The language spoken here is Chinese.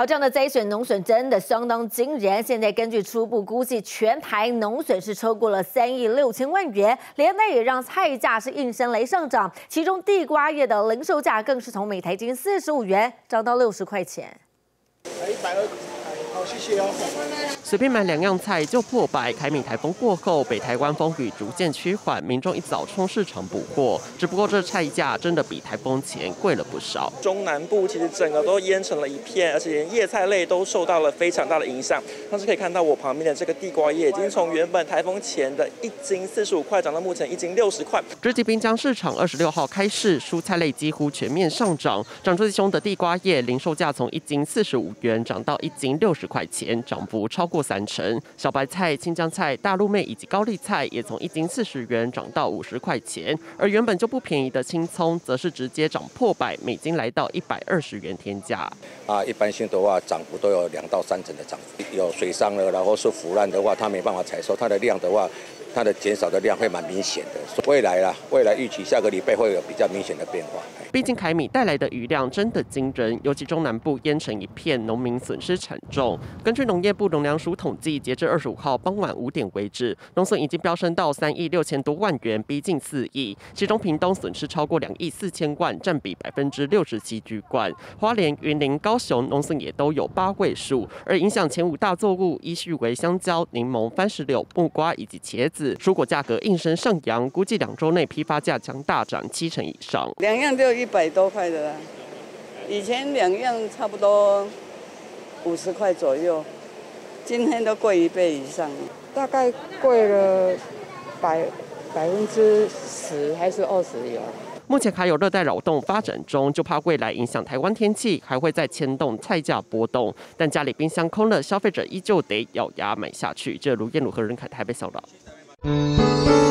好，这样的灾损农损真的相当惊人。现在根据初步估计，全台农损是超过了三亿六千万元，连带也让菜价是应声雷上涨。其中地瓜叶的零售价更是从每台斤四十五元涨到六十块钱。一百二。好，谢谢哦。随便买两样菜就破百。凯米台风过后，北台湾风雨逐渐趋缓，民众一早冲市场补货。只不过这菜价真的比台风前贵了不少。中南部其实整个都淹成了一片，而且连叶菜类都受到了非常大的影响。但是可以看到我旁边的这个地瓜叶，已经从原本台风前的一斤四十五块涨到目前一斤六十块。直击滨江市场二十六号开市，蔬菜类几乎全面上涨。涨最凶的地瓜叶，零售价从一斤四十五元涨到一斤六十。十块钱涨幅超过三成，小白菜、青江菜、大陆妹以及高丽菜也从一斤四十元涨到五十块钱，而原本就不便宜的青葱则是直接涨破百，每斤来到一百二十元天价。啊，一般性的话涨幅都有两到三成的涨幅，有水伤了，然后是腐烂的话，它没办法采收，它的量的话。它的减少的量会蛮明显的，未来啦，未来预期下个礼拜会有比较明显的变化。毕竟凯米带来的雨量真的惊人，尤其中南部淹成一片，农民损失惨重。根据农业部农粮署统计，截至二十五号傍晚五点为止，农损已经飙升到三亿六千多万元，逼近四亿。其中屏东损失超过两亿四千万，占比百分之六十七居冠。花莲、云林、高雄农损也都有八位数，而影响前五大作物依序为香蕉、柠檬、番石榴、木瓜以及茄子。蔬果价格应声上扬，估计两周内批发价将大涨七成以上。两样都有一百多块的啦，以前两样差不多五十块左右，今天都贵一倍以上，大概贵了百百分之十还是二十有。目前还有热带扰动发展中，就怕未来影响台湾天气，还会再牵动菜价波动。但家里冰箱空了，消费者依旧得咬牙买下去。这卢燕鲁和任凯台北小 Música